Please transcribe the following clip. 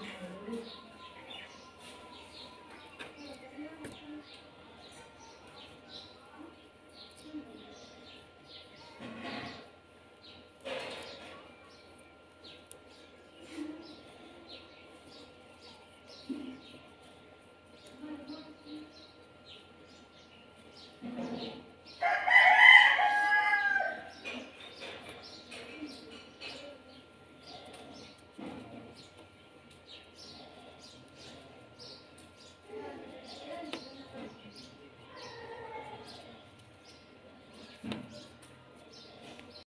teaching religion.